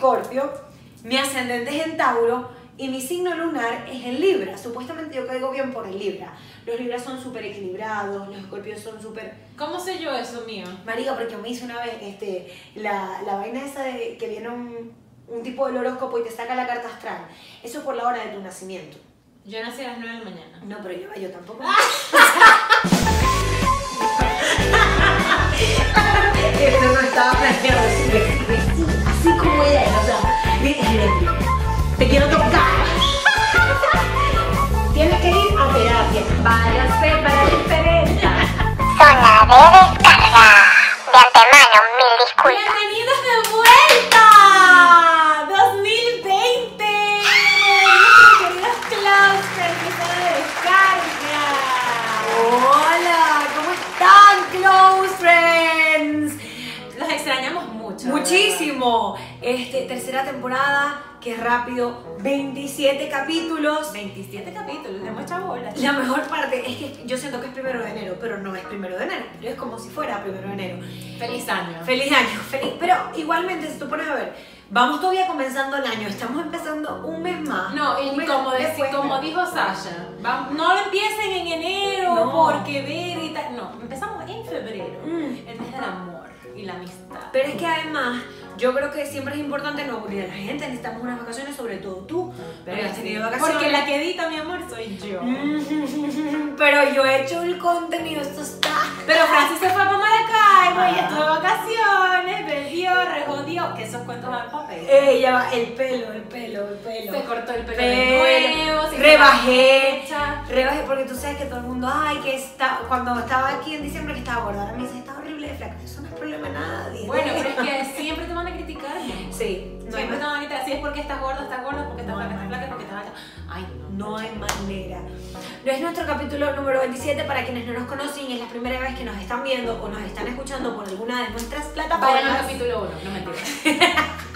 Escorpio, mi ascendente es en Tauro y mi signo lunar es en Libra. Supuestamente yo caigo bien por el Libra. Los Libras son súper equilibrados, los Escorpios son súper... ¿Cómo sé yo eso mío? Marica, porque me hice una vez este, la, la vaina esa de que viene un, un tipo del horóscopo y te saca la carta astral. Eso es por la hora de tu nacimiento. Yo nací a las 9 de la mañana. No, pero yo, yo tampoco. Esto no estaba planeado ella es, o sea, mira, te quiero tocar. Tienes que ir a terapia. Váyase para la diferencia. Zona de descarga. De antemano, mil disculpas. ¡Bienvenidos de vuelta! ¡2020! Nuestros queridos Clausters que están de descarga. Hola, ¿cómo están, close friends? Los extrañamos mucho. Muchísimo. Este, tercera temporada, que rápido, 27 capítulos. verdad. 27 capítulos, le hemos echado bolas. La mejor parte es que yo siento que es primero de enero, pero no es primero de enero, pero es como si fuera primero de enero. Feliz año. Feliz año, feliz. Pero igualmente, si tú pones a ver, vamos todavía comenzando el año, estamos empezando un mes más. No, y como, como dijo Sasha, va- no empiecen en enero No. porque ver y tal. No, empezamos en febrero, Mm. el mes del amor y la amistad. Pero es que además, yo creo que siempre es importante no aburrir a la gente, necesitamos unas vacaciones, sobre todo tú, pero has tenido vacaciones. Porque la que edita, mi amor, soy yo. Pero yo he hecho el contenido, esto está. Pero Francis se fue para Maracaibo y estuvo de vacaciones, bebió, rejodió, que esos cuentos van papel. Ella va, el pelo, el pelo, el pelo. Se cortó el pelo, Pelo, nuevo, se rebajé, rebajé porque tú sabes que todo el mundo, ay, que está, cuando estaba aquí en diciembre que estaba gorda, ahora me dice, está horrible de flaca, eso no es problema de nadie. Bueno, pero es que siempre te van a criticar. ¿no? Sí, no hay, Siempre te. Si es porque estás gorda, estás gorda, porque estás No hay flaca, estás flaca, porque estás flaca. Ay, no. no hay manera. No es nuestro capítulo número 27 para quienes no nos conocen y es la primera vez que nos están viendo o nos están escuchando por alguna de nuestras Vayan al plataformas. capítulo 1, no mentira.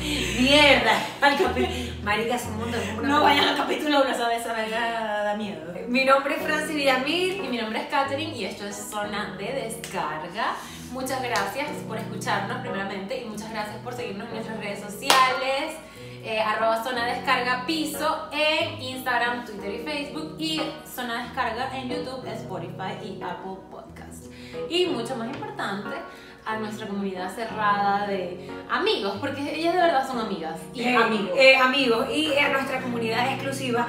Mierda, al capítulo. Marica, es un es una No vayan al capítulo 1, ¿sabes? Esa vaina da miedo. Mi nombre es Francis Villamil. Y mi nombre es Katherine y esto es Zona de Descarga. Muchas gracias por escucharnos primeramente y muchas gracias por seguirnos en nuestras redes sociales. eh, arroba Zona Descarga Piso en Instagram, Twitter y Facebook y Zona Descarga en YouTube, Spotify y Apple Podcast. Y mucho más importante, a nuestra comunidad cerrada de amigos, porque ellas de verdad son amigas y Eh, amigos. eh, amigos. Y a nuestra comunidad exclusiva.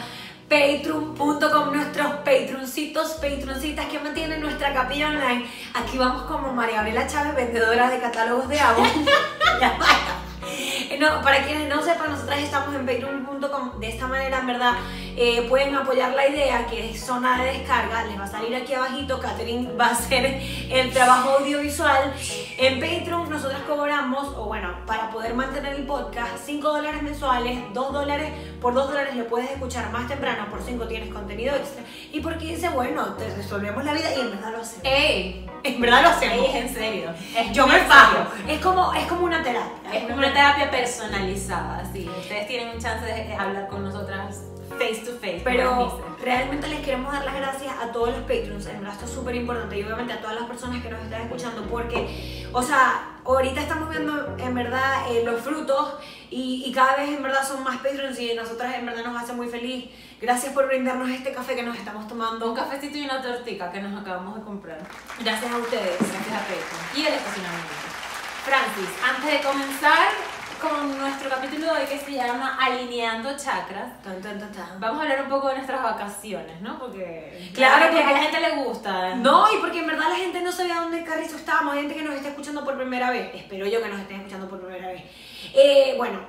Patreon.com, nuestros patroncitos, patroncitas que mantienen nuestra capilla online. Aquí vamos como María Gabriela Chávez, vendedora de catálogos de agua. No, para quienes no sepan, nosotras estamos en patreon.com. De esta manera, en verdad, eh, pueden apoyar la idea que es zona de descarga. Les va a salir aquí abajito. Catherine va a hacer el trabajo audiovisual. En Patreon nosotras cobramos, o bueno, para poder mantener el podcast, 5 dólares mensuales, 2 dólares. Por 2 dólares lo puedes escuchar más temprano, por 5 tienes contenido extra. Y por 15, bueno, te resolvemos la vida y en verdad lo hacemos. ¡Ey! En verdad lo ¡Ey, hacemos. es en serio! Es Yo me fajo. Es como, es como una terapia. Es como una terapia personalizada, sí. Ustedes tienen un chance de hablar con nosotras face to face. Pero realmente les queremos dar las gracias a todos los Patreons, en verdad esto es súper importante y obviamente a todas las personas que nos están escuchando porque, o sea, ahorita estamos viendo en verdad eh, los frutos y, y cada vez en verdad son más Patreons y nosotras en verdad nos hace muy feliz. Gracias por brindarnos este café que nos estamos un tomando. cafecito y una tortica que nos acabamos de comprar. Gracias a ustedes. Gracias a Patreon. Y el estacionamiento. Francis, antes de comenzar con nuestro capítulo de hoy que se llama Alineando Chakras, Tan, tan, tan, tan. vamos a hablar un poco de nuestras vacaciones, ¿no? Porque Claro, porque a la gente le gusta. No, y porque en verdad la gente no sabía dónde carrizo estábamos. Hay gente que nos está escuchando por primera vez. Espero yo que nos estén escuchando por primera vez. Eh, bueno,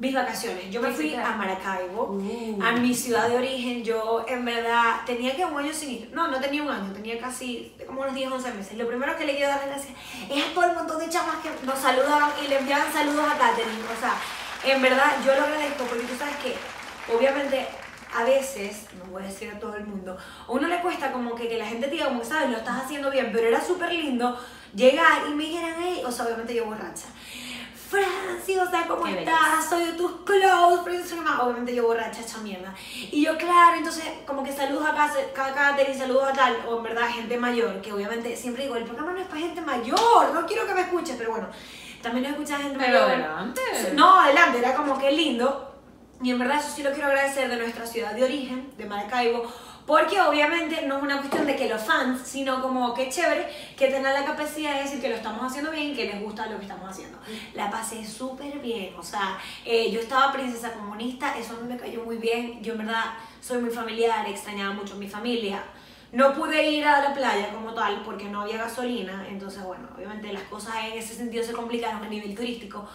mis vacaciones. Yo me fui a Maracaibo, Uh. a mi ciudad de origen. Yo, en verdad, tenía que un año sin ir. No, no tenía un año, tenía casi como unos 10, 11 meses. Lo primero que le quiero dar las gracias es a todo el montón de chamas que nos saludaban y le enviaban saludos a Katherine. O sea, en verdad, yo lo agradezco porque tú sabes que, obviamente, a veces, no voy a decir a todo el mundo, a uno le cuesta como que, que la gente te diga, como sabes, lo estás haciendo bien, pero era súper lindo llegar y me dijeran, hey, o sea, obviamente yo borracha. Franci, o sea, ¿cómo Qué estás? Soy de tus close friends. Obviamente yo borracha, hecha mierda. Y yo, claro, entonces, como que saludos a Katherine, saludos a tal, o en verdad gente mayor, que obviamente siempre digo, el programa no es para gente mayor, no quiero que me escuches, pero bueno. también he escuchado gente Pero mayor. adelante. No, adelante, era como que lindo. Y en verdad eso sí lo quiero agradecer de nuestra ciudad de origen, de Maracaibo, porque obviamente no es una cuestión de que los fans, sino como que chévere que tengan la capacidad de decir que lo estamos haciendo bien y que les gusta lo que estamos haciendo. La pasé súper bien, o sea, eh, yo estaba princesa comunista, eso me cayó muy bien, yo en verdad soy muy familiar, extrañaba mucho a mi familia. No pude ir a la playa como tal porque no había gasolina, entonces bueno, obviamente las cosas en ese sentido se complicaron a nivel turístico.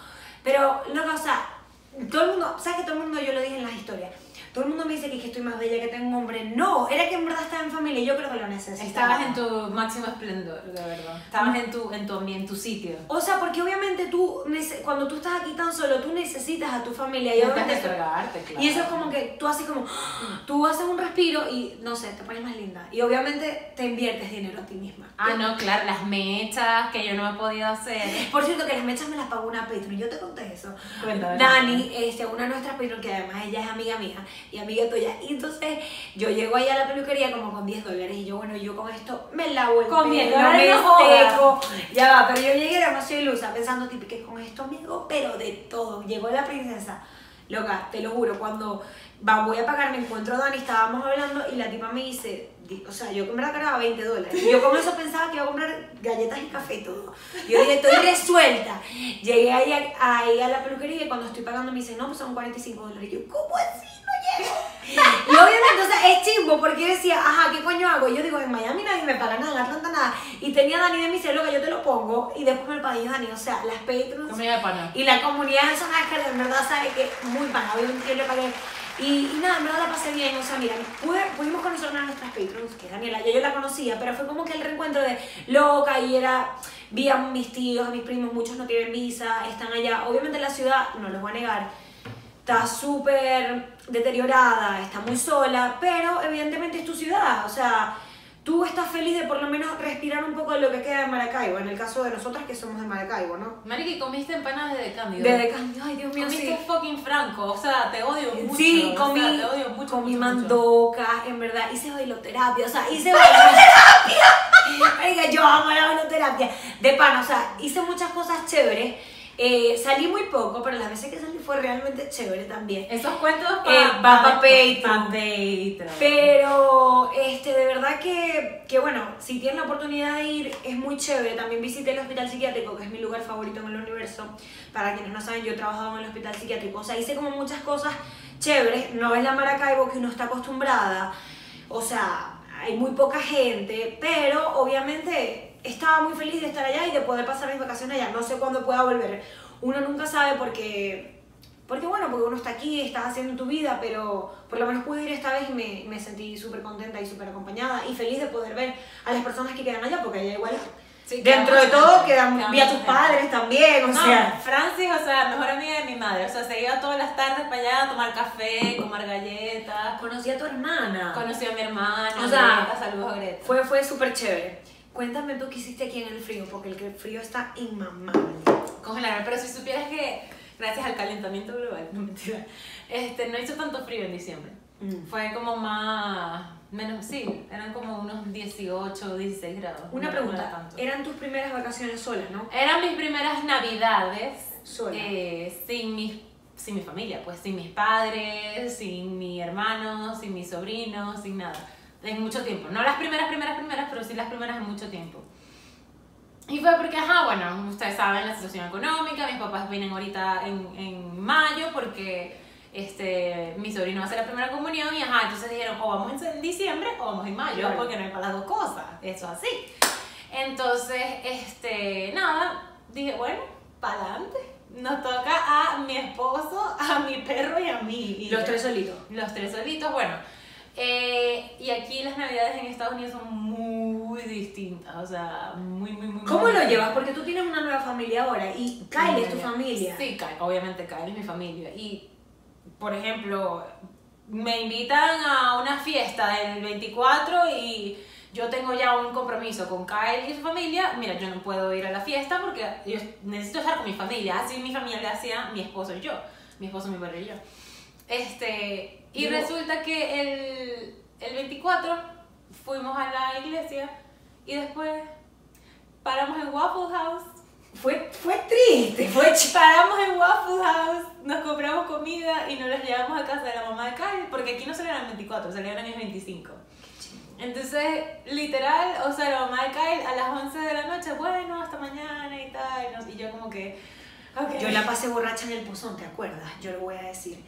Pero, loco, o sea, todo el mundo, ¿sabes que todo el mundo, yo lo dije en las historias, todo el mundo me dice que, que estoy más bella, que tengo un hombre. No, era que en verdad estaba en familia y yo creo que lo necesitaba. Estabas en tu máximo esplendor, de verdad. Estabas en tu, en tu, en tu sitio. O sea, porque obviamente tú, cuando tú estás aquí tan solo, tú necesitas a tu familia. Y, obviamente- claro. y eso es como que tú haces como, tú haces un respiro y no sé, te pones más linda. Y obviamente te inviertes dinero a ti misma. Ah, no, claro, las mechas que yo no he podido hacer. Por cierto, que las mechas me las pagó una Patreon. Yo te conté eso. Cuéntame. Dani, este, una de nuestras Patreon, que además ella es amiga mía y amiga tuya. Y entonces yo llego ahí a la peluquería como con 10 dólares. Y yo, bueno, yo con esto me lavo el Con 10 pelo, me no jodas. seco. Ya va, pero yo llegué demasiado ilusa pensando, tipo, que con esto me hago, pero de todo. Llegó la princesa. Loca, te lo juro, cuando va, voy a pagar, me encuentro a Dani, estábamos hablando y la tipa me dice, di- o sea, yo verdad cargaba 20 dólares. Y yo con eso pensaba que iba a comprar galletas y café y todo. Yo dije, estoy resuelta. Llegué ahí a, ahí a la peluquería y cuando estoy pagando me dice, no, pues son 45 dólares. Y yo, ¿cómo así? No llego. Y obviamente, o sea, es chimbo porque yo decía, ajá, ¿qué coño hago? Y yo digo, en Miami nadie me paga nada, en Atlanta nada. Y tenía Dani de mi celo que yo te lo pongo y después me lo pagué Dani. O sea, las Patrons de pana. y la comunidad de Zona Descarga, en verdad, sabe que muy pana. Obviamente yo le pagué. Y, y nada, en verdad la pasé bien. O sea, mira, pudimos conocer de nuestras patrons, que Daniela. Ya yo la conocía, pero fue como que el reencuentro de loca y era. Vi a mis tíos, a mis primos, muchos no tienen visa, están allá. Obviamente la ciudad, no los voy a negar, está súper deteriorada, está muy sola, pero evidentemente es tu ciudad. O sea, tú estás feliz de por lo menos respirar un poco de lo que queda de Maracaibo. En el caso de nosotras que somos de Maracaibo, ¿no? Marica, comiste empanadas de Cándido. Desde Cándido, ay Dios mío, Comiste sí. fucking franco, o sea, te odio mucho. Sí, o sea, comí, te odio mucho. comí mucho, en verdad, hice bailoterapia, o sea, hice bailoterapia. Oiga, yo amo la bailoterapia. De pan, o sea, hice muchas cosas chéveres. Eh, salí muy poco, pero las veces que salí fue realmente chévere también. Esos cuentos Eh, pa- va pa' pa- Patreon. pa' Patreon. Pero, este, de verdad que, que, bueno, si tienes la oportunidad de ir, es muy chévere. También visité el hospital psiquiátrico, que es mi lugar favorito en el universo. Para quienes no saben, yo he trabajado en el hospital psiquiátrico. O sea, hice como muchas cosas chéveres. No es la Maracaibo que uno está acostumbrada. O sea, hay muy poca gente. Pero, obviamente, estaba muy feliz de estar allá y de poder pasar mis vacaciones allá. No sé cuándo pueda volver. Uno nunca sabe porque porque bueno, porque uno está aquí, estás haciendo tu vida, pero por lo menos pude ir esta vez y me, me sentí súper contenta y súper acompañada y feliz de poder ver a las personas que quedan allá, porque allá igual, Sí, dentro de todo, quedan, queda vi a tus padres también, o No, sea... Francis, o sea, mejor amiga de mi madre. O sea, se iba todas las tardes para allá a tomar café, comer galletas. Conocí a tu hermana. Conocí a mi hermana. O sea, Greta, saludos a Greta. Fue, fue súper chévere. Cuéntame tú qué hiciste aquí en el frío, porque el frío está inmamable. Congelar, pero si supieras que gracias al calentamiento global, no mentira, este, no hizo tanto frío en diciembre. Mm. Fue como más, menos, sí, eran como unos 18, 16 grados. Una no pregunta, eran tus primeras vacaciones solas, ¿no? Eran mis primeras navidades Sola. eh, sin, mis, sin mi familia, pues sin mis padres, sin mi hermano, sin mis sobrinos, sin nada. En mucho tiempo. No las primeras, primeras, primeras, pero sí las primeras en mucho tiempo. Y fue porque, ajá, bueno, ustedes saben la situación económica, mis papás vienen ahorita en, en mayo porque este, mi sobrino va a hacer la primera comunión y, ajá, entonces dijeron, o vamos en diciembre o vamos en mayo, Claro. porque no hay para las dos cosas, eso es así. Entonces, este, nada, dije, bueno, para adelante. Nos toca a mi esposo, a mi perro y a mí. Y Los tres solitos. Los tres solitos, bueno. Eh, y aquí las navidades en Estados Unidos son muy distintas, o sea, muy, muy, muy ¿Cómo muy lo llevas? Porque tú tienes una nueva familia ahora y Kyle es tu familia. Sí, Kyle, obviamente Kyle es mi familia. Y, por ejemplo, me invitan a una fiesta el 24 y yo tengo ya un compromiso con Kyle y su familia. Mira, yo no puedo ir a la fiesta porque yo necesito estar con mi familia. Así mi familia hacía mi esposo y yo. Mi esposo, mi perro y yo. Este, y Yo- resulta que el, el 24 fuimos a la iglesia y después paramos en Waffle House fue, fue triste, fue Paramos en Waffle House, nos compramos comida y nos las llevamos a casa de la mamá de Kyle, porque aquí no salían el 24, salían el 25. Entonces, literal, o sea, la mamá de Kyle a las 11 de la noche, bueno, hasta mañana y tal, y, yo como que, ok. Yo la pasé borracha en el pozón, ¿te acuerdas? Yo lo voy a decir.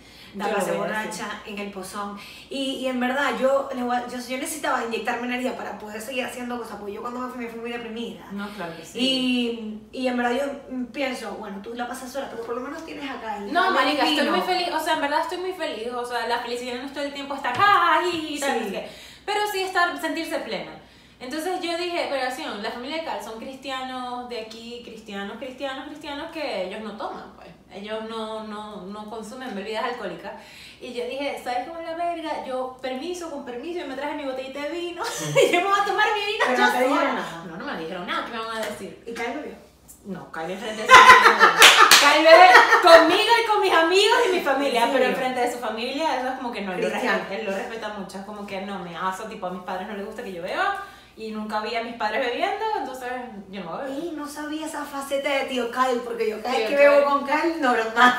Voy a borracha en el pozón. Y, y en verdad, yo, yo, yo necesitaba inyectarme energía para poder seguir haciendo cosas, porque yo cuando me fui, me fui muy deprimida. No, claro que sí. Y, y en verdad yo pienso, bueno, tú la pasas sola, pero por lo menos tienes acá el No, marica, estoy vino. muy feliz, o sea, en verdad estoy muy feliz, o sea, la felicidad no es todo el tiempo estar ¡ay! y tal, Sí. pero sí estar, sentirse plena. Entonces yo dije, relación, la familia de Cal son cristianos de aquí, cristianos, cristianos, cristianos que ellos no toman, pues, ellos no, no, no consumen bebidas alcohólicas. Y yo dije, ¿sabes cómo es la verga? Yo, permiso, con permiso, y me traje mi botellita de vino, y yo me voy a tomar mi vino. Pero yo no te dijeron nada. No, no me dijeron nada, ¿qué me van a decir? Y Kyle bebió. No, Kyle enfrente de su familia. Kyle bebe conmigo y con mis amigos y mi familia, ¿En pero enfrente de su familia, eso es como que no, él lo, respeta, él lo respeta mucho, es como que no me aso, tipo a mis padres no les gusta que yo beba y nunca vi a mis padres bebiendo, entonces yo no bebo. Y no sabía esa faceta de tío Kyle, porque yo cada vez que bebo con Kyle, normal.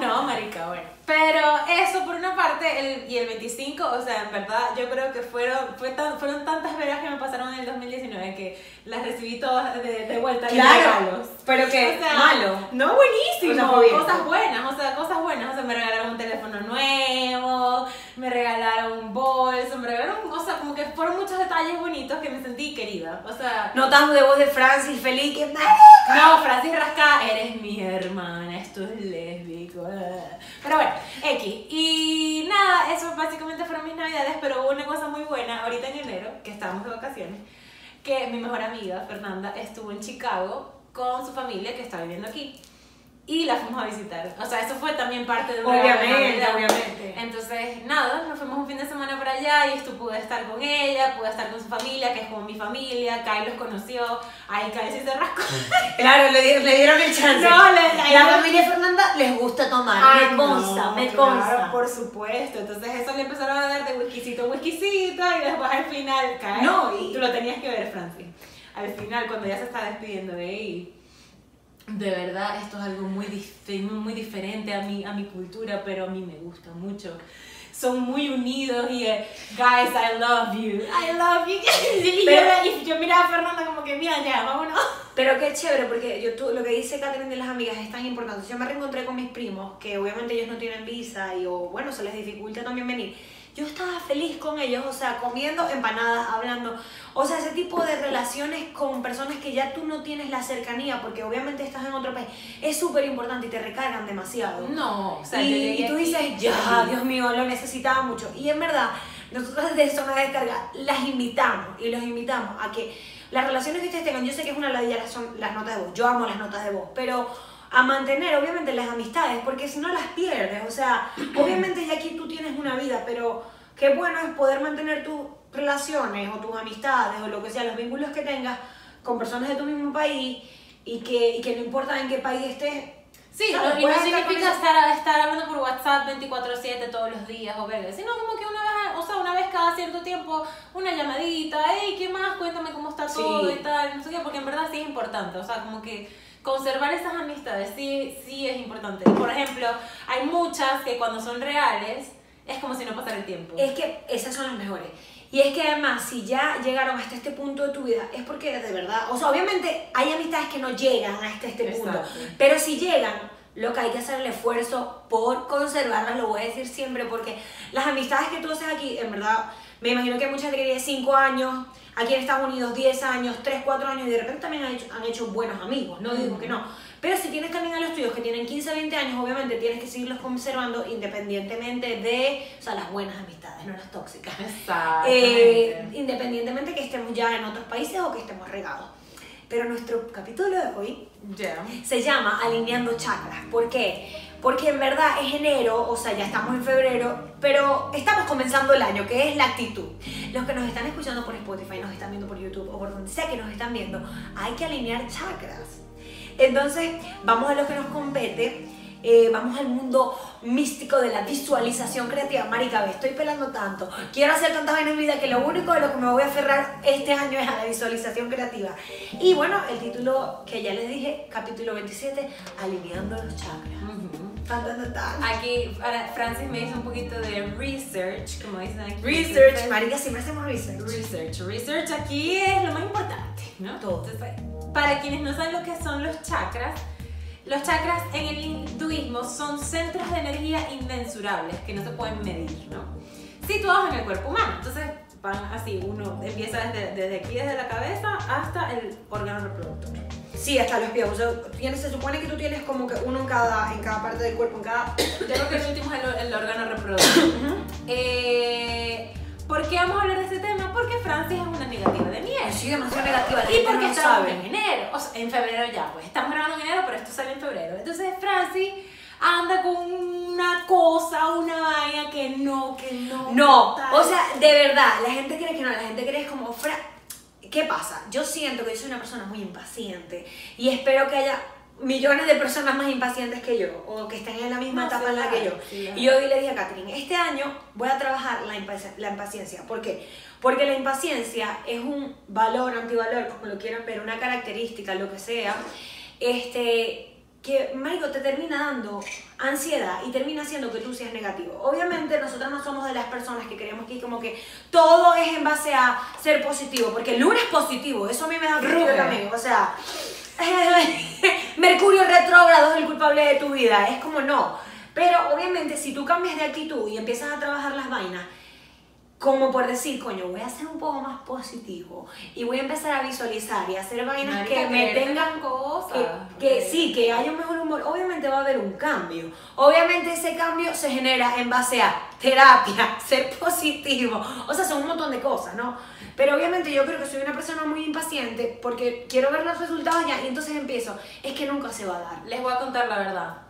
No, marica, bueno. Pero eso por una parte, el, y el 25, o sea, en verdad, yo creo que fueron, fue tan, fueron tantas veras que me pasaron en el 2019 que las recibí todas de, de vuelta regalos. pero que O sea, malo. No, buenísimo. O sea, cosas buenas, o sea, cosas buenas. O sea, me regalaron un teléfono nuevo, me regalaron un bolso, me regalaron, o sea, como que fueron muchos detalles bonitos que me sentí querida. O sea, Notas de voz de Francis feliz que no, Francis Rasca, eres mi hermana, esto es lésbico. Pero bueno, X. Y nada, eso básicamente fueron mis navidades, pero hubo una cosa muy buena ahorita en enero, que estábamos de vacaciones, que mi mejor amiga, Fernanda, estuvo en Chicago con su familia que está viviendo aquí. Y la fuimos a visitar. O sea, eso fue también parte de una Obviamente, obviamente. Entonces, nada, nos fuimos un fin de semana para allá y esto pude estar con ella, pude estar con su familia, que es como mi familia. Kai los conoció, ahí Kai sí se rascó. Claro, le, le dieron el chance. No, le- la familia Fernanda les gusta tomar. Ay, me consta, no, me claro, consta. por supuesto. Entonces eso le empezaron a dar de whiskycito, whiskycito y después al final cae. No, y- tú lo tenías que ver, Francis. Al final, cuando ya se está despidiendo de ahí. De verdad, esto es algo muy, muy diferente a mi, a mi cultura, pero a mí me gusta mucho. Son muy unidos y, eh, guys, I love you, I love you. y, Pero- yo, y yo miraba a Fernanda como que, mira ya, vámonos. Pero qué chévere, porque yo, tú, lo que dice Catherine de las amigas es tan importante. Yo me reencontré con mis primos, que obviamente ellos no tienen visa y o bueno, se les dificulta también venir. Yo estaba feliz con ellos, o sea, comiendo empanadas, hablando. O sea, ese tipo de relaciones con personas que ya tú no tienes la cercanía, porque obviamente estás en otro país, es súper importante y te recargan demasiado. No, o sea, y, y tú aquí dices, ya. Dios mío, lo necesitaba mucho. Y en verdad, nosotros desde Zona de Descarga las invitamos y los invitamos a que las relaciones que ustedes tengan, yo sé que es una ladilla las, son las notas de voz, yo amo las notas de voz, pero a mantener obviamente las amistades, porque si no las pierdes, o sea, obviamente ya aquí tú tienes una vida, pero qué bueno es poder mantener tus relaciones o tus amistades o lo que sea, los vínculos que tengas con personas de tu mismo país y que, y que no importa en qué país estés, Sí, y no significa estar, estar hablando por WhatsApp 24/7 todos los días o verga, sino como que una vez, o sea, una vez cada cierto tiempo, una llamadita, hey, ¿qué más? Cuéntame cómo está todo Sí. y tal, no sé qué, porque en verdad sí es importante, o sea, como que conservar esas amistades sí, sí es importante. Por ejemplo, hay muchas que cuando son reales es como si no pasara el tiempo. Es que esas son las mejores. Y es que además, si ya llegaron hasta este punto de tu vida, es porque de verdad, o sea, obviamente hay amistades que no llegan hasta este punto, Exacto. pero si llegan, lo que hay que hacer el esfuerzo por conservarlas, lo voy a decir siempre, porque las amistades que tú haces aquí, en verdad, me imagino que hay mucha gente que tiene 5 años, aquí en Estados Unidos 10 años, 3, 4 años, y de repente también han hecho, han hecho buenos amigos, no digo que no. Pero si tienes también a los tuyos que tienen 15, 20 años, obviamente tienes que seguirlos conservando independientemente de, o sea, las buenas amistades, no las tóxicas. Exactamente. Eh, independientemente que estemos ya en otros países o que estemos regados. Pero nuestro capítulo de hoy Ya. se llama Alineando Chakras. ¿Por qué? Porque en verdad es enero, o sea, ya estamos en febrero, pero estamos comenzando el año, que es la actitud. Los que nos están escuchando por Spotify, nos están viendo por YouTube o por donde sea que nos están viendo, hay que alinear chakras. Entonces, vamos a lo que nos compete, eh, vamos al mundo místico de la visualización creativa. Marica, estoy pelando tanto. Quiero hacer tantas vainas en vida que lo único de lo que me voy a aferrar este año es a la visualización creativa. Y bueno, el título que ya les dije, capítulo 27, alineando los chakras. Aquí ahora, Francis me hizo un poquito de research, como dicen aquí. Research, marica, siempre hacemos research. Research. Research aquí es lo más importante, ¿no? Todo. Entonces, para quienes no saben lo que son los chakras, los chakras en el hinduismo son centros de energía inmensurables que no se pueden medir, ¿no? Situados en el cuerpo humano. Entonces, van así, uno empieza desde, desde aquí, desde la cabeza, hasta el órgano reproductor. Sí, hasta los pies. O sea, tienes- se supone que tú tienes como que uno en cada, en cada parte del cuerpo, en cada... Yo creo que el último es el, el órgano reproductor. Eh, ¿Por qué vamos a hablar de este tema? Porque Francis es una negativa de miel. Sí, demasiado negativa. la Y porque no estamos sabe. en enero, o sea, en febrero ya, pues estamos grabando en enero, pero esto sale en febrero. Entonces Francis anda con una cosa, una vaina que no, que no. No, tal. o sea, de verdad, la gente cree que no, la gente cree que es como... Fra ¿Qué pasa? Yo siento que yo soy una persona muy impaciente y espero que haya millones de personas más impacientes que yo o que estén en la misma No, etapa en la que yo. sí, y yo le dije a Catherine, este año voy a trabajar la, impaci- la impaciencia. ¿Por qué? Porque la impaciencia es un valor, antivalor, como lo quieran ver, una característica, lo que sea, este, que, marico, te termina dando ansiedad y termina haciendo que tú seas negativo. Obviamente nosotros no somos de las personas que creemos que como que todo es en base a ser positivo, porque el lunes positivo, eso a mí me da Ruge. también, o sea, Mercurio retrógrado es el culpable de tu vida, es como no. Pero obviamente si tú cambias de actitud y empiezas a trabajar las vainas, como por decir, coño, voy a ser un poco más positivo y voy a empezar a visualizar y a hacer vainas Marica, que me tengan cosas. que, que sí, que haya un mejor humor, obviamente va a haber un cambio. Obviamente ese cambio se genera en base a terapia, ser positivo, o sea, son un montón de cosas, ¿no? Pero obviamente yo creo que soy una persona muy impaciente porque quiero ver los resultados ya y entonces empiezo, es que nunca se va a dar. Les voy a contar la verdad.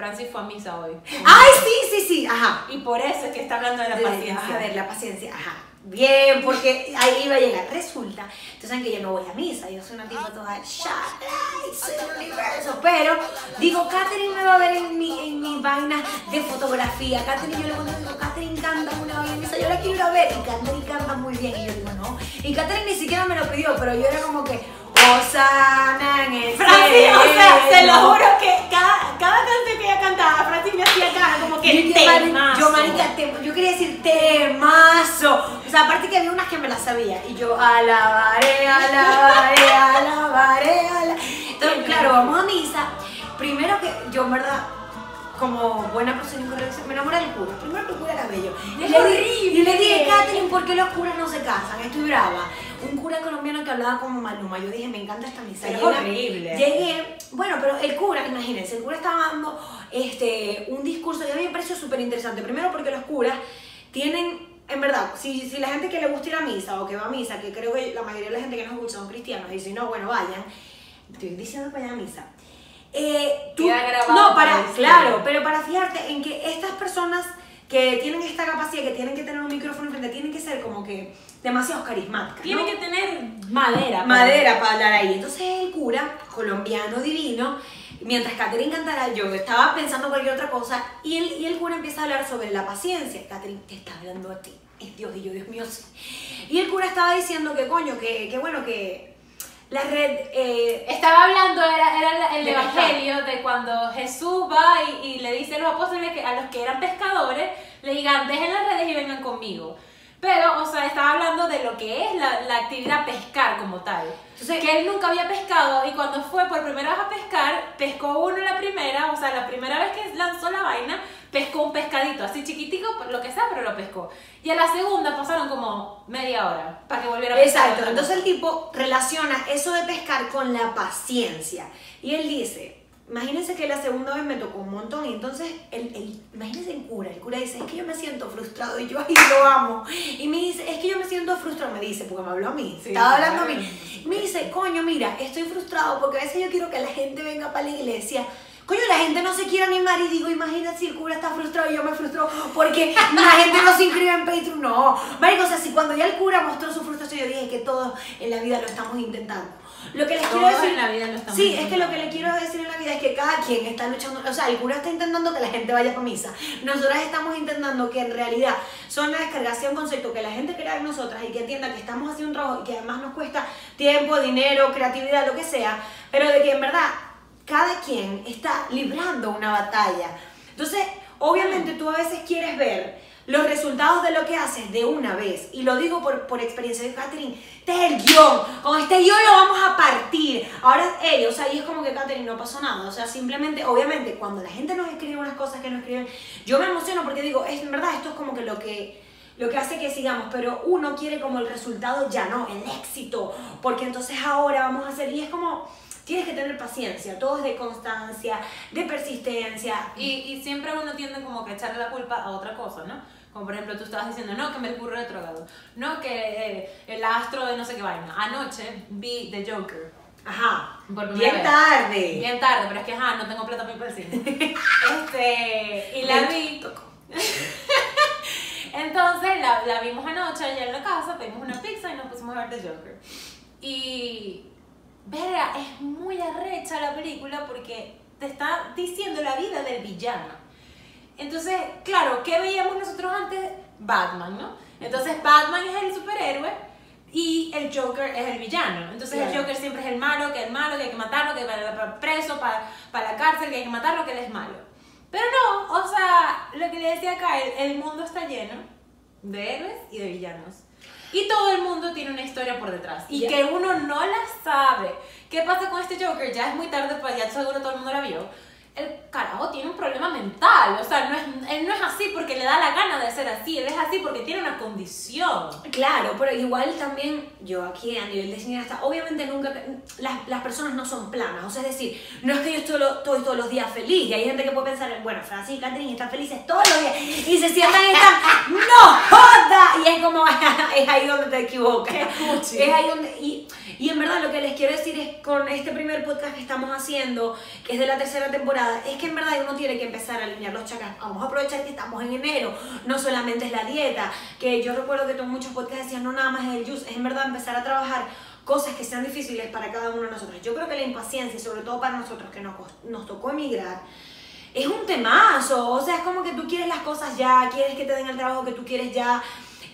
Francis fue a misa hoy. ¡Ay, sí, sí, sí! Ajá. Y por eso es que está hablando de la De- paciencia. A ver, la paciencia, ajá. Bien, porque ahí iba a llegar. Resulta, ustedes saben que yo no voy a misa, yo soy una tipa toda y soy el universo. Pero digo, Katherine me va a ver en mi, en mi vaina de fotografía. Katherine, yo le digo, Katherine canta una vaina, misa, yo la quiero ir a ver. Y Katherine canta muy bien. Y yo digo, no. Y Katherine ni siquiera me lo pidió, pero yo era como que, Osana en el Francis, o sea, se lo cielo". juro que cada, canción que ella cantaba, Francis me hacía cara como que Yo, temazo. yo, marica, te- yo quería decir temazo. O sea, aparte que había unas que me las sabía. Y yo alabaré, alabaré, alabaré, alabaré. Entonces, claro, vamos a misa. Primero que yo, en verdad, como buena persona incorrecta, me enamoré del cura. Primero que el cura era bello. Y Es le, horrible. y le dije, Katherine, ¿por qué los curas no se casan? Estoy brava. Un cura colombiano que hablaba como Maluma. Yo dije, me encanta esta misa. Es horrible. Llegué, bueno, pero el cura, imagínense, el cura estaba dando este, un discurso y a mí me pareció súper interesante. Primero porque los curas tienen, en verdad, si, si la gente que le gusta ir a misa o que va a misa, que creo que la mayoría de la gente que nos escucha son cristianos, y si no, bueno, vayan. Estoy diciendo para allá a misa. Eh, tú- no, para para, claro, pero para fijarte en que estas personas que tienen esta capacidad, que tienen que tener un micrófono enfrente, tienen que ser como que demasiado carismáticas. Tiene ¿no? que tener madera. madera para hablar ahí. Entonces el cura, colombiano divino, mientras Catherine cantara, yo estaba pensando cualquier otra cosa y el, y el cura empieza a hablar sobre la paciencia. Catherine te está hablando a ti. Es Dios y yo, Dios mío. sí. Y el cura estaba diciendo que coño, que, que bueno, que la red... eh, Estaba hablando, era, era el De evangelio de cuando Jesús va y, y le dice a los apóstoles que a los que eran pescadores le digan, dejen las redes y vengan conmigo. Pero, o sea, estaba hablando de lo que es la, la actividad pescar como tal. Entonces- que él nunca había pescado y cuando fue por primera vez a pescar, pescó uno la primera, o sea, la primera vez que lanzó la vaina, pescó un pescadito, así chiquitico, por lo que sea, pero lo pescó. Y a la segunda pasaron como media hora para que volviera a pescar. Exacto, entonces el tipo relaciona eso de pescar con la paciencia. Y él dice, imagínense que la segunda vez me tocó un montón y entonces, el, el, imagínense el cura, el cura dice, es que yo me siento frustrado y yo ahí lo amo. Y me dice, es que yo me siento frustrado, me dice, porque me habló a mí, Sí, estaba hablando a mí. Me dice, coño, mira, estoy frustrado porque a veces yo quiero que la gente venga para la iglesia coño, la gente no se quiere animar y digo, imagínate si el cura está frustrado y yo me frustro porque la gente no se inscribe en Patreon. No, marico, o sea, si cuando ya el cura mostró su frustración, yo dije que todos en la vida lo estamos intentando. Lo que les quiero Todos decir en la vida lo estamos Sí, es que lo que le quiero decir en la vida es que cada quien está luchando, o sea, el cura está intentando que la gente vaya para misa. Nosotras estamos intentando que en realidad son la descargación concepto que la gente crea en nosotras y que entienda que estamos haciendo un trabajo y que además nos cuesta tiempo, dinero, creatividad, lo que sea, pero de que en verdad cada quien está librando una batalla. Entonces, obviamente tú a veces quieres ver los resultados de lo que haces de una vez. Y lo digo por, por experiencia de Catherine. Este es el guion. Con este guion lo vamos a partir. Ahora ellos, ahí es como que Catherine no pasó nada. O sea, simplemente, obviamente, cuando la gente nos escribe unas cosas que no escriben, yo me emociono porque digo, es en verdad, esto es como que lo que lo que hace que sigamos, pero uno quiere como el resultado ya, ¿no? El éxito, porque entonces ahora vamos a hacer, y es como, tienes que tener paciencia, todo es de constancia, de persistencia, Y, y siempre uno tiende como que echarle la culpa a otra cosa, ¿no? Como por ejemplo tú estabas diciendo, no, que Mercurio retrogrado, no, que eh, el astro de no sé qué vaina. Anoche vi The Joker. ajá, Por bien vez. tarde. Bien tarde, pero es que ajá, no tengo plata para ir para el cine. este, y la vi. Entonces la, la vimos anoche allá en la casa, pedimos una pizza y nos pusimos a ver The Joker. Y, verga, es muy arrecha la película porque te está diciendo la vida del villano. Entonces, claro, ¿qué veíamos nosotros antes? Batman, ¿no? Entonces Batman es el superhéroe y el Joker es el villano. Entonces el Claro. Joker siempre es el malo, que es el malo, que hay que matarlo, que para preso, para, para la cárcel, que hay que matarlo, que él es malo. Pero no, o sea, lo que le decía acá, el, el mundo está lleno de héroes y de villanos. Y todo el mundo tiene una historia por detrás. Y que uno no la sabe. ¿Qué pasa con este Joker? Ya es muy tarde, pues ya seguro todo el mundo la vio. El carajo tiene un problema mental. O sea, no es, él no es así porque le da la gana de ser así. Él es así porque tiene una condición. Claro, pero igual también yo aquí a nivel de cineasta, obviamente nunca, las, las personas no son planas, o sea, es decir, no es que yo estoy, estoy todos los días feliz, y hay gente que puede pensar, bueno, Francis y Catherine están felices todos los días, y se sientan y están, ¡no joda! Y es como, es ahí donde te equivocas, es ahí donde, y, y en verdad lo que les quiero decir es, con este primer podcast que estamos haciendo, que es de la tercera temporada, es que en verdad uno tiene que empezar a alinear los chakras, vamos a aprovechar que estamos en enero, no solamente es la dieta, que yo recuerdo que muchos podcasts decías, no nada más es el juice, es en verdad empezar a trabajar cosas que sean difíciles para cada uno de nosotros. Yo creo que la impaciencia, sobre todo para nosotros que nos, nos tocó emigrar, es un temazo, o sea, es como que tú quieres las cosas ya, quieres que te den el trabajo que tú quieres ya,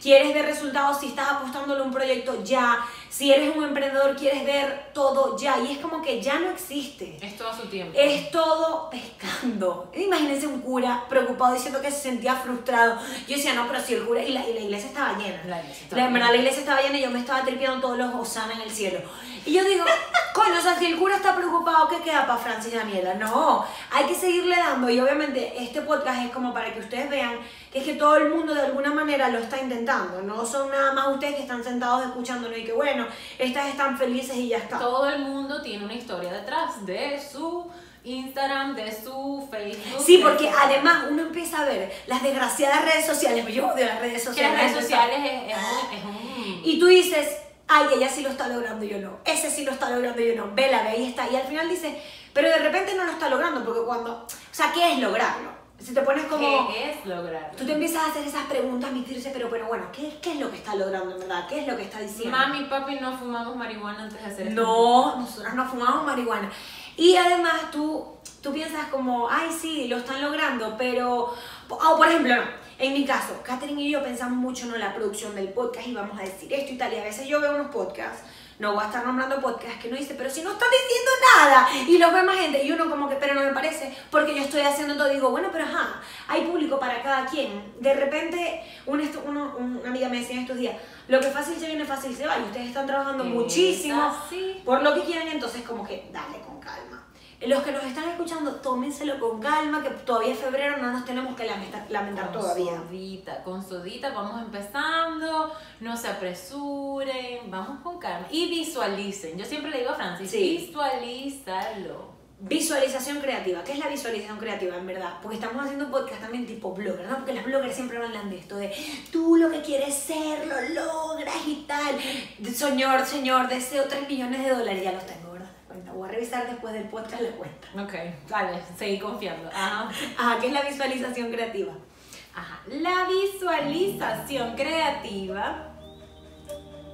quieres ver resultados. Si estás apostándole a un proyecto ya, si eres un emprendedor quieres ver todo ya, y es como que ya no existe. Es todo su tiempo. Es todo pescando. Imagínense un cura preocupado diciendo que se sentía frustrado. Yo decía, no, pero si el cura. Y la, y la iglesia estaba llena. La iglesia estaba La- llena. la iglesia estaba llena y yo me estaba tripeando todos los Osana en el cielo. Y yo digo, coño, o sea, si el cura está preocupado, ¿qué queda para Francis Daniela? No, hay que seguirle dando. Y obviamente, este podcast es como para que ustedes vean es que todo el mundo de alguna manera lo está intentando. No son nada más ustedes que están sentados escuchándonos y que, bueno, estas están felices y ya está. Todo el mundo tiene una historia detrás de su Instagram, de su Facebook. Sí, porque además uno empieza a ver las desgraciadas redes sociales. Yo odio las redes Que sociales. las redes sociales es, es un... Es un Y tú dices, ay, ella sí lo está logrando yo no. Ese sí lo está logrando yo no. Vela, ve, ahí está. Y al final dices, pero de repente no lo está logrando porque cuando. O sea, ¿qué es lograrlo? Si te pones como. ¿Qué es lograr? Tú te empiezas a hacer esas preguntas, dices, pero, pero bueno, ¿qué, ¿qué es lo que está logrando en verdad? ¿Qué es lo que está diciendo? Mami y papi no fumamos marihuana antes de hacer esto. No, nosotras no fumamos marihuana. Y además tú, tú piensas como, ay, sí, lo están logrando, pero... O por ejemplo, en mi caso, Catherine y yo pensamos mucho en la producción del podcast y vamos a decir esto y tal. Y a veces yo veo unos podcasts, no voy a estar nombrando podcasts que no dice, pero si no están diciendo nada. Y los ve más gente y uno como que, pero no me parece, porque yo estoy haciendo todo. Digo, bueno, pero ajá, hay público para cada quien. De repente, un esto- uno- una amiga me decía en estos días, lo que fácil se viene, fácil se va. Y ustedes están trabajando muchísimo por lo que quieren, entonces como que dale con. Los que nos están escuchando, tómenselo con calma, que todavía es febrero, no nos tenemos que lamentar, lamentar Con todavía. sodita, con sodita, vamos empezando, no se apresuren, vamos con calma. Y visualicen. Yo siempre le digo a Francis, Sí. visualízalo. Visualización creativa. ¿Qué es la visualización creativa en verdad? Porque estamos haciendo un podcast también tipo blogger, ¿no? Porque las bloggers siempre hablan de esto, de tú lo que quieres ser, lo logras y tal. Señor, señor, deseo 3 millones de dólares, ya los tengo. Voy a revisar después del podcast la cuenta. Ok, vale, seguí confiando. Ajá. Ajá, ¿qué es la visualización creativa? Ajá. La visualización creativa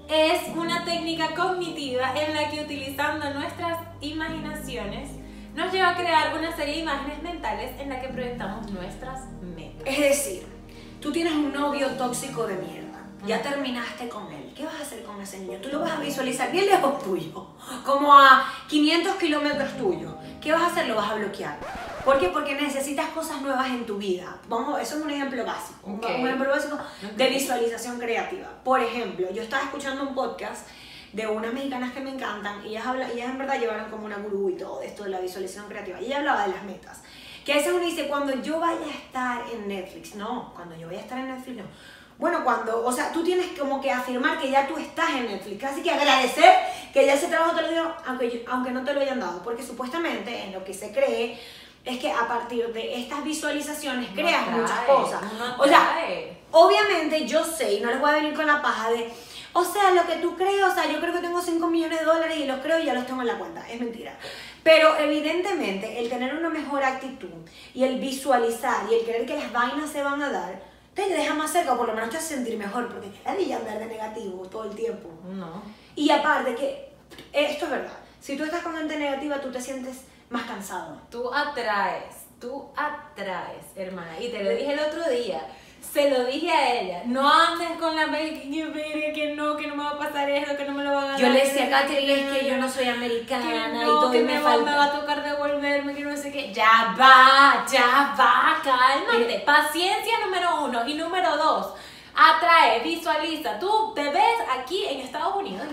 es una técnica cognitiva en la que utilizando nuestras imaginaciones nos lleva a crear una serie de imágenes mentales en la que proyectamos nuestras metas. Es decir, tú tienes un novio tóxico de mierda. Ya terminaste con él. ¿Qué vas a hacer con ese niño? Tú lo vas a visualizar bien lejos tuyo, como a 500 kilómetros tuyo. ¿Qué vas a hacer? Lo vas a bloquear. ¿Por qué? Porque necesitas cosas nuevas en tu vida. Vamos, eso es un ejemplo básico. un- Ok. Un ejemplo básico de visualización creativa. Por ejemplo, yo estaba escuchando un podcast de unas mexicanas que me encantan y ellas, habla, ellas en verdad llevaron como una gurú y todo esto de la visualización creativa. Y ella hablaba de las metas. Que a veces uno dice, cuando yo vaya a estar en Netflix, no, cuando yo vaya a estar en Netflix, no. Bueno, cuando, o sea, tú tienes como que afirmar que ya tú estás en Netflix, casi que agradecer que ya ese trabajo te lo dio, aunque, aunque no te lo hayan dado, porque supuestamente en lo que se cree es que a partir de estas visualizaciones Uno creas atrae, muchas cosas. uno O sea. Obviamente yo sé, y no les voy a venir con la paja de, o sea, lo que tú crees, o sea, yo creo que tengo 5 millones de dólares y los creo y ya los tengo en la cuenta. Es mentira. Pero evidentemente el tener una mejor actitud y el visualizar y el creer que las vainas se van a dar, te deja más cerca, o por lo menos te hace sentir mejor, porque que ladilla andar de negativo todo el tiempo. No. Y aparte que, esto es verdad, si tú estás con gente negativa, tú te sientes más cansado. Tú atraes, tú atraes, hermana. Y te lo dije el otro día. Se lo dije a ella. No andes con la que que no, que no me va a pasar esto, que no me lo va a ganar. Yo le decía a que Katherine, es que yo no que soy americana y no, todo que y me, me va, falta. me va a tocar devolverme, que no sé qué. Ya va, ya va, cálmate. Paciencia número uno. Y número dos, atrae, visualiza. Tú te ves aquí en Estados Unidos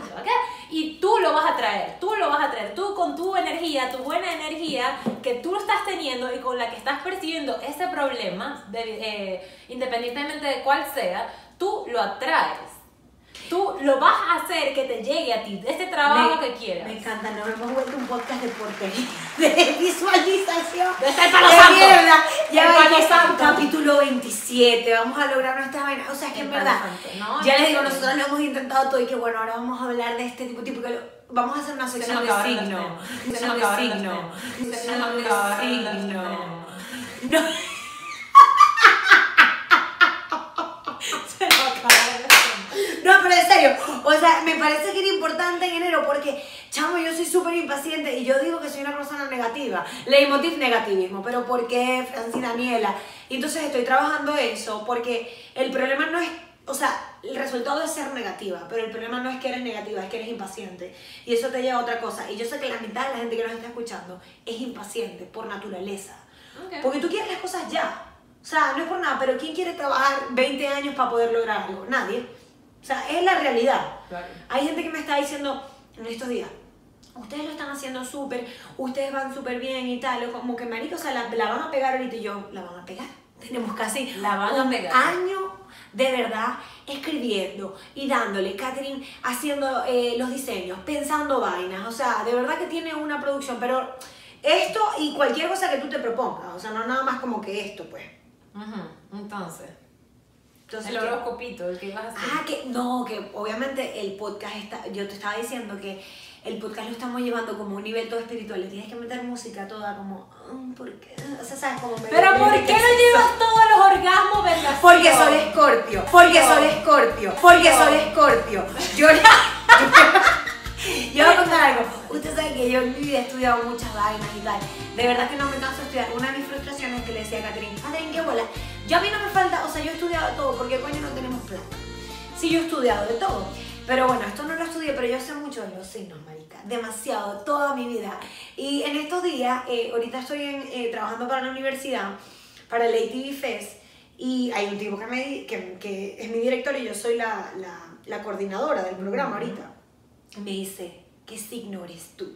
y tú lo vas a traer, tú lo vas a traer. Tú con tu energía, tu buena energía que tú estás teniendo y con la que estás percibiendo ese problema, de- eh, independientemente de cuál sea, tú lo atraes. Tú lo vas a hacer que te llegue a ti, este trabajo Me- que quieras. Me encanta, nos hemos vuelto un podcast de porquería, de visualización. De estar palo de santo. mierda. Ya Capítulo 27, vamos a lograr nuestra vaina. O sea, es que en verdad, ¿no? ya Es les digo, nosotros lo hemos intentado todo y que bueno, ahora vamos a hablar de este tipo, tipo que lo- vamos a hacer una Se sección nos de signo. Se Sección de signo. Se Sección de signo. No. Se. No, pero en serio, o sea, me parece que era importante en enero porque, chamo, yo soy súper impaciente y yo digo que soy una persona negativa. Leitmotiv negativismo, pero ¿por qué, Francis Daniela? Y entonces estoy trabajando eso porque el problema no es, o sea, el resultado es ser negativa, pero el problema no es que eres negativa, es que eres impaciente. Y eso te lleva a otra cosa. Y yo sé que la mitad de la gente que nos está escuchando es impaciente por naturaleza. Porque tú quieres las cosas ya. O sea, no es por nada, pero ¿quién quiere trabajar 20 años para poder lograr algo? Nadie. O sea, es la realidad. Claro. Hay gente que me está diciendo en estos días, ustedes lo están haciendo súper, ustedes van súper bien y tal, o como que marico, o sea, la, la van a pegar ahorita y yo, la van a pegar. Tenemos casi La van a un año de verdad escribiendo y dándole, Catherine haciendo eh, los diseños, pensando vainas, o sea, de verdad que tiene una producción, pero esto y cualquier cosa que tú te propongas, o sea, no nada más como que esto, pues. Entonces, Entonces, el ¿qué? horoscopito, el que ibas a hacer. Ah, que no, que obviamente el podcast está, yo te estaba diciendo que el podcast lo estamos llevando como un nivel todo espiritual, le tienes que meter música toda como, mm, ¿por qué? O sea, sabes como Pero ¿por qué no es llevas todos los orgasmos verdaderos? Porque soy escorpio, porque soy escorpio, porque soy escorpio. Yo, yo voy a contar algo. Usted sabe que yo en mi vida he estudiado muchas vainas y tal. De verdad que no me canso de estudiar. Una de mis frustraciones que le decía a Catherine, Catherine, qué bola. Yo a mí no me falta, o sea, yo he estudiado todo, porque coño no tenemos plata. Sí, yo he estudiado de todo. Pero bueno, esto no lo estudié, pero yo sé mucho de los signos. Demasiado, toda mi vida. Y en estos días, eh, ahorita estoy en, eh, trabajando para la universidad, para el ATV Fest, y hay un tipo que, me, que, que es mi director y yo soy la, la, la coordinadora del programa ahorita. Y me dice, ¿qué signo eres tú?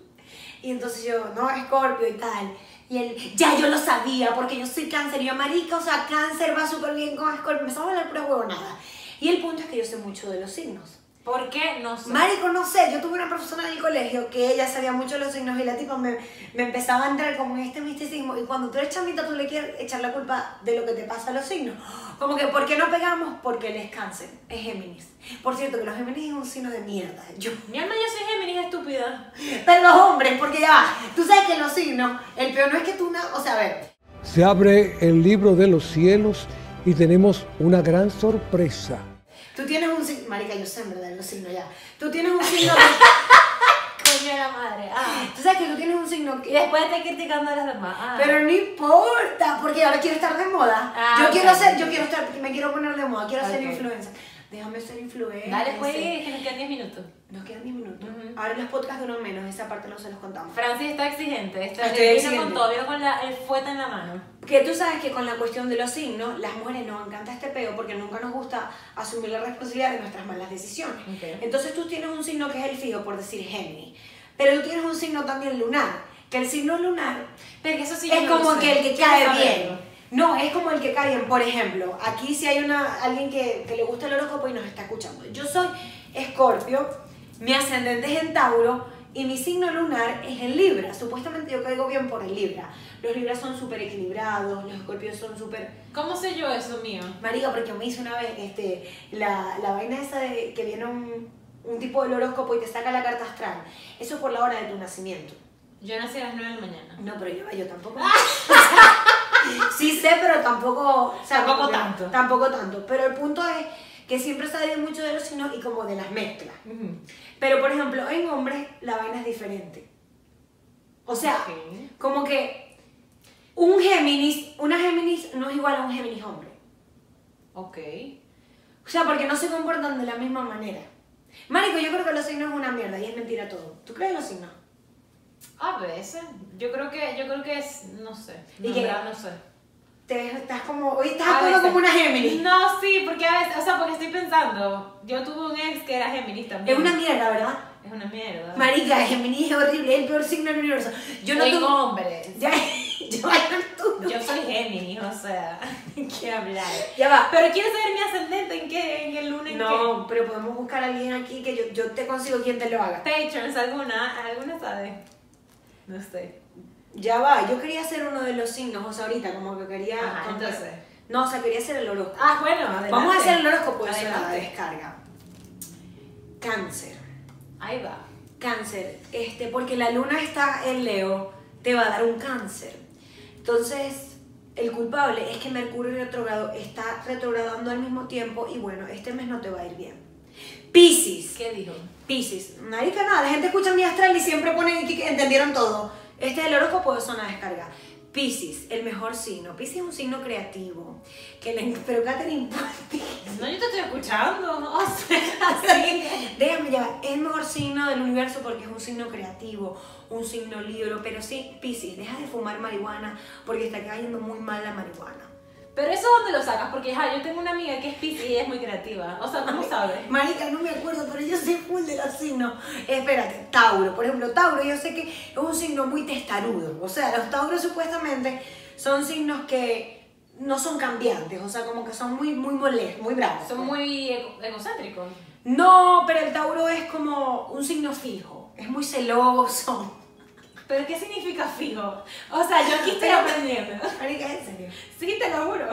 Y entonces yo, no, Escorpio y tal. Y él, ya yo lo sabía, porque yo soy cáncer. Y yo, marica, o sea, cáncer va súper bien con Escorpio. Empezamos a hablar pura huevonada. Y el punto es que yo sé mucho de los signos. ¿Por qué? No sé. Marico, no sé, yo tuve una profesora en el colegio que ella sabía mucho los signos y la tipa me, me empezaba a entrar como en este misticismo y cuando tú eres chamita tú le quieres echar la culpa de lo que te pasa a los signos. Como que, ¿por qué no pegamos? Porque él es cáncer, es Géminis. Por cierto, que los Géminis es un signo de mierda. Yo, Mi alma, yo soy Géminis estúpida. pero los hombres, porque ya va, tú sabes que los signos, el peor no es que tú, na- o sea, a ver, Se abre el libro de los cielos y tenemos una gran sorpresa. Tú tienes un signo, marica, yo sé en verdad los signos ya, tú tienes un signo, de- Coño de la madre. Ah. tú sabes que tú tienes un signo Y que... después te criticando a las demás. Ah. Pero no importa, porque ahora quiero estar de moda. Ah, yo quiero ser, yo quiero estar, me quiero poner de moda, quiero ser influencer. Déjame ser influencer. Dale, pues, que nos quedan 10 minutos. Nos quedan 10 minutos. Ujú. Ahora los podcasts duran menos, esa parte no se los contamos. Francis está exigente. Está, Estoy exigente. con todo, vino con la, el fuete en la mano. Que tú sabes que con la cuestión de los signos, las mujeres nos encanta este peo porque nunca nos gusta asumir la responsabilidad de nuestras malas decisiones. Ok. Entonces tú tienes un signo que es el fijo, por decir Géminis. Pero tú tienes un signo también lunar, que el signo lunar Pero que eso sí es no como que el que cae bien. No, es como el que bien. Por ejemplo, aquí si hay una, alguien que, que le gusta el horóscopo y nos está escuchando. Yo soy Escorpio, mi ascendente es en Tauro y mi signo lunar es en Libra. Supuestamente yo caigo bien por el Libra. Los Libras son súper equilibrados, los Escorpios son súper... ¿Cómo sé yo eso mío? Marica, porque me hice una vez este, la, la vaina esa de que viene un, un tipo del horóscopo y te saca la carta astral. Eso es por la hora de tu nacimiento. Yo nací a las 9 de la mañana. No, pero yo, yo tampoco. Sí sé, pero tampoco. o sea, Tampoco tanto. Tampoco tanto. Pero el punto es que siempre se sabe mucho de los signos y como de las mezclas. Pero por ejemplo, en hombres la vaina es diferente. O sea, como que un Géminis, una Géminis no es igual a un Géminis hombre. Ok. O sea, porque no se comportan de la misma manera. Marico, yo creo que los signos es una mierda y es mentira todo. ¿Tú crees en los signos? A veces. Yo creo que, yo creo que es, no sé. ¿Y No, qué? en verdad no sé. Te estás como, hoy estás veces. como una Géminis. No, sí, porque a veces, o sea, porque estoy pensando, yo tuve un ex que era Géminis también. Es una mierda, ¿verdad? Es una mierda. Marica, Géminis es horrible, es el peor signo del universo. Yo no En tuve- hombres. Ya, yo, no Yo soy Géminis, o sea, ¿qué hablar? Ya va. Pero quiero saber mi ascendente en qué, en el lunes No, pero podemos buscar a alguien aquí que yo, yo te consigo quien te lo haga. qué. Patrons, ¿alguna? ¿Alguna sabe? No sé. Ya va, yo quería hacer uno de los signos, o sea, ahorita como que quería... Ajá, entonces. No, o sea, quería hacer el horóscopo. Ah, bueno, adelante. Vamos a hacer el horóscopo de la descarga. Cáncer. Ahí va. Cáncer, este, porque la luna está en Leo, te va a dar un cáncer. Entonces, el culpable es que Mercurio retrogrado está retrogradando al mismo tiempo y bueno, este mes no te va a ir bien. Piscis. ¿Qué dijo? Piscis. Marica, nada, la gente escucha mi astral y siempre ponen que entendieron todo. Este es el horóscopo de zona descarga. Piscis, el mejor signo. Piscis es un signo creativo. Que le, pero Katherine, No, yo te estoy escuchando. O sea, así. Déjame ya, es el mejor signo del universo porque es un signo creativo, un signo libro, pero sí, Piscis, deja de fumar marihuana porque está cayendo muy mal la marihuana. Pero eso dónde lo sacas? Porque ja, yo tengo una amiga que es Piscis y ella es muy creativa. O sea, ¿cómo sabes? Marica, no me acuerdo, pero yo soy full de los signos. Espérate, Tauro, por ejemplo, Tauro yo sé que es un signo muy testarudo. O sea, los Tauros supuestamente son signos que no son cambiantes, o sea, como que son muy, muy molestos, muy bravos. Son muy ego- egocéntricos. No, pero el Tauro es como un signo fijo, es muy celoso. ¿Pero qué significa fijo? O sea, yo aquí estoy aprendiendo. Marica, en serio. Sí, te lo juro.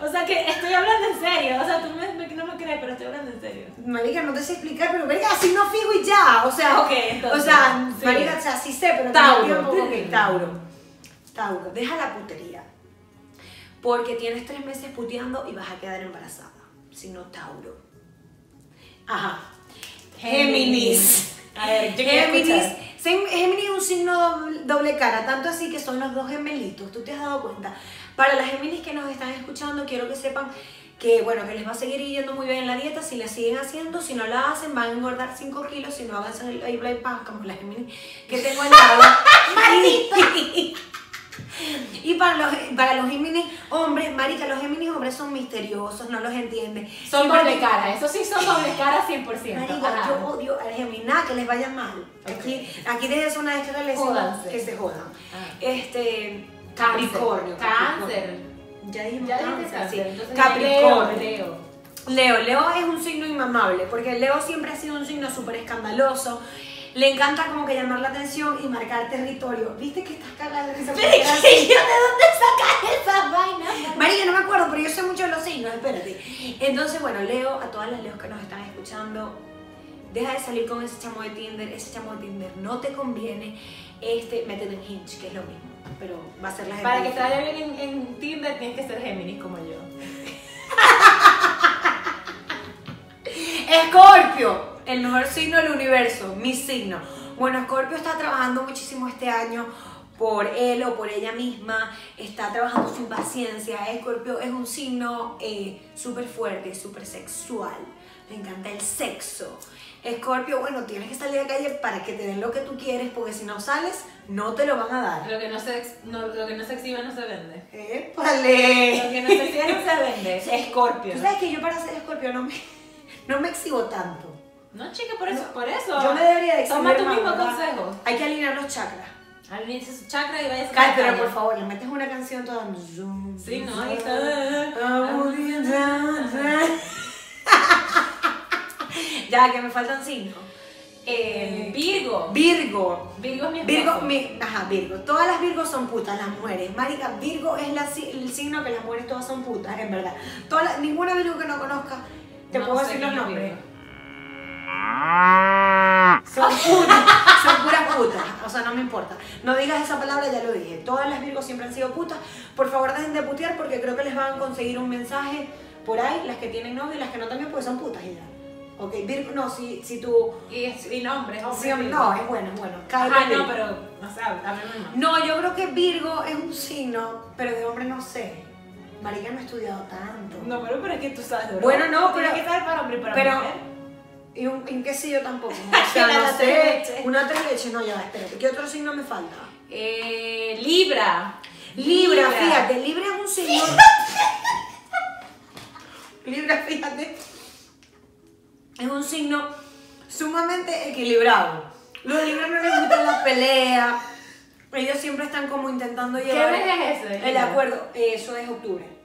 O sea, que estoy hablando en serio. O sea, tú me- me- no me crees, pero estoy hablando en serio. Marica, no te sé explicar, pero marica, así no fijo y ya. O sea, Ok, entonces, o sea, sí. marica, o sea, sí sé, pero Tauro. al mismo tiempo, ok, Tauro. Tauro, deja la putería. Porque tienes tres meses puteando y vas a quedar embarazada. Si no, Tauro. Ajá. Géminis. A ver, yo Géminis. Géminis es un signo doble, cara, tanto así que son los dos gemelitos, tú te has dado cuenta. Para las Géminis que nos están escuchando, quiero que sepan que, bueno, que les va a seguir yendo muy bien en la dieta si la siguen haciendo, si no la hacen van a engordar 5 kilos, si no hagan el el blind pan como las Géminis que tengo al lado. Y para los, para los Géminis hombres, marica, los Géminis hombres son misteriosos, no los entienden. Son Siempre doble te- cara. Eso sí son doble cara 100%. Marica, Ajá. yo odio al Géminis, nada que les vaya mal. Aquí, aquí desde zona de descarga les Jódanse. que se jodan. Ah. Este, Cáncer. Capricornio. Cáncer. Ya dijimos Ya cáncer, dijiste cáncer. sí. Entonces, Capricornio. Leo, Leo. Leo, Leo es un signo inmamable, porque Leo siempre ha sido un signo súper escandaloso. Le encanta como que llamar la atención y marcar territorio. ¿Viste que estás cagada de esa Pero. ¿de dónde sacas esas vainas? María, no me acuerdo, pero yo sé mucho de los signos, espérate. Entonces, bueno, Leo, a todas las Leos que nos están escuchando, deja de salir con ese chamo de Tinder, ese chamo de Tinder no te conviene, este, métete en Hinge, que es lo mismo, pero va a ser la gente Para que te vaya bien en, en Tinder tienes que ser Géminis como yo. Escorpio, el mejor signo del universo, mi signo. Bueno, Escorpio está trabajando muchísimo este año por él o por ella misma, está trabajando su impaciencia. Escorpio es un signo eh, súper fuerte, súper sexual, le encanta el sexo. Escorpio, bueno, tienes que salir a la calle para que te den lo que tú quieres, porque si no sales, no te lo van a dar. Lo que no se, no, lo que no se exhibe no se vende. ¡Épale! Lo que no se exhibe no se vende. Escorpio. Sabes que yo para ser escorpio no me, no me exhibo tanto. No, chica, por eso. Por eso. Yo me debería de Toma tu mismo consejo. Hay que alinear los chakras. Alinea su chakra y vaya a pero por favor, le metes una canción toda. Sí, no, ahí está. ya, que me faltan cinco. Eh, Virgo. Virgo. Virgo es mi Virgo, esposo. mi, ajá, Virgo. Todas las Virgos son putas, las mujeres. Marica, Virgo es la, el signo que las mujeres todas son putas, en verdad. Todas las- ninguna Virgo que no conozca, te No puedo decir los nombres. Virgo. Son putas, son puras putas. O sea, no me importa. No digas esa palabra, ya lo dije. Todas las Virgos siempre han sido putas. Por favor, dejen de putear porque creo que les van a conseguir un mensaje por ahí, las que tienen novio y las que no también, porque son putas y ya. Ok, Virgo, no, si, si tú. Y, es- y nombres, hombre. si- no, es bueno, es bueno. A Virgo. no, pero, no sé, háblame más. No, yo creo que Virgo es un signo, pero de hombre no sé. Marica no he estudiado tanto. No, pero, pero es que tú sabes, bro. Bueno, no, Tienes pero- que saber para hombre y para pero- mujer. ¿Y un, en qué sí yo tampoco? O sea, Una no sé. Una tres leche, no, ya, va, espérate. ¿Qué otro signo me falta? Eh, Libra. Libra, fíjate, Libra es un signo. Libra, fíjate, es un signo sumamente equilibrado. Los Libras no les gusta la pelea. Ellos siempre están como intentando ¿Qué llevar mes es ese? el acuerdo. Eso es octubre.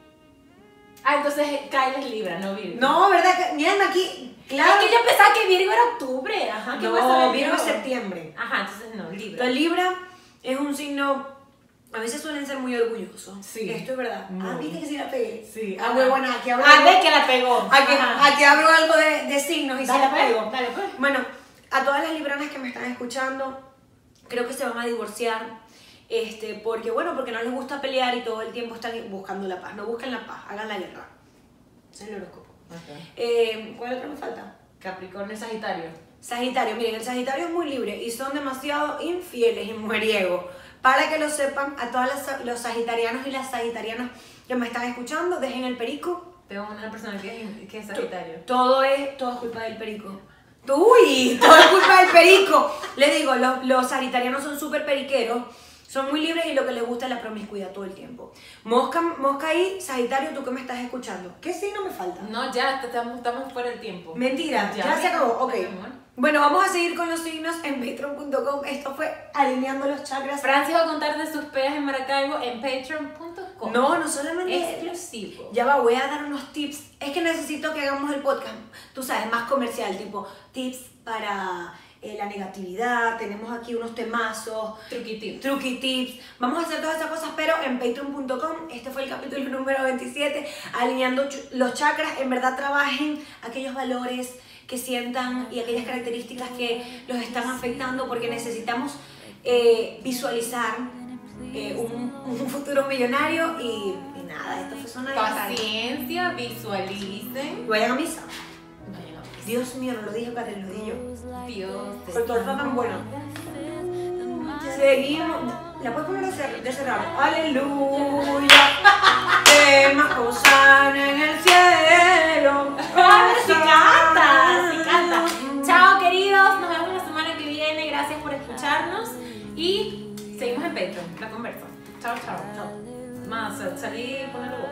Ah, entonces Kyle es Libra, no Virgo. No, ¿verdad? Miren aquí, claro. Es que yo pensaba que Virgo era octubre. Ajá, ¿qué no, Virgo es septiembre. Ajá, entonces no, Libra. Entonces Libra es un signo, a veces suelen ser muy orgullosos. Sí. Esto es verdad. Ah, Muy. viste que sí la pegué. Sí. Ah, bueno, aquí hablo. Ah, ve que la pegó. Aquí, aquí abro algo de, de signos y Dale, se la pues, pego. dale, pues. Bueno, a todas las libranas que me están escuchando, creo que se van a divorciar. Este, porque bueno, porque no les gusta pelear y todo el tiempo están buscando la paz. No busquen la paz, hagan la guerra. Ese es el horóscopo. Eh, ¿Cuál otro me falta? Capricornio Sagitario. Sagitario, miren, el Sagitario es muy libre y son demasiado infieles y mujeriegos. Para que lo sepan, a todos los, los sagitarianos y las sagitarianas que me están escuchando, dejen el perico. Tengo una persona que es, que es Sagitario. Todo es, todo es culpa del perico. Uy, todo es culpa del perico. Les digo, los, los sagitarianos son súper periqueros, son muy libres y lo que les gusta es la promiscuidad todo el tiempo. Mosca, mosca ahí, Sagitario, tú que me estás escuchando. ¿Qué signo me falta? No, ya estamos, estamos fuera del tiempo. Mentira, ya, Ya, se acabó. Ok. Bueno, vamos a seguir con los signos en patreon.com. Esto fue alineando los chakras. Francis va a contar de sus pegas en Maracaibo en patreon.com. No, no solamente. Exclusivo. Ya va, voy a dar unos tips. Es que necesito que hagamos el podcast, tú sabes, más comercial, tipo tips para eh, la negatividad. Tenemos aquí unos temazos. Truqui tips, vamos a hacer todas esas cosas, pero en patreon.com, este fue el capítulo número 27, alineando los chakras, en verdad trabajen aquellos valores que sientan y aquellas características que los están afectando porque necesitamos eh, visualizar eh, un, un futuro millonario y, y nada, esto fue Catán. Paciencia, visualicen. Vayan a misa. A- Dios mío, no lo dije, Catherine, lo dije yo. Dios te Pero todo está tan bueno. Seguimos. ¿La puedes poner de cer- de cerrar? Aleluya. Temas posan en el cielo. ¡Ah, sí canta! ¡Sí canta! Chao, queridos. Nos vemos la semana que viene. Gracias por escucharnos. Y seguimos en Patreon, la conversa. Chao, chao. Chao. Más, salí y ponerlo vos,